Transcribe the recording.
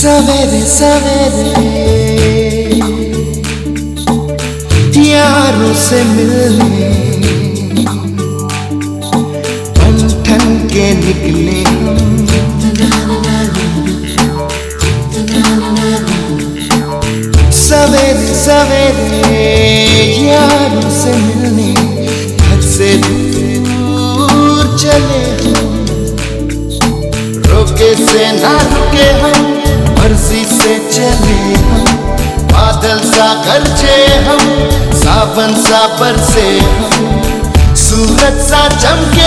Sabere, sabere Diyarı semilme Tön tön ke nikle दूर चले रोके से ना रुके हम, मर्ज़ी से चले हम। बादल सा गरजे हम, सावन सा बरसे हम। सूरज सा चमके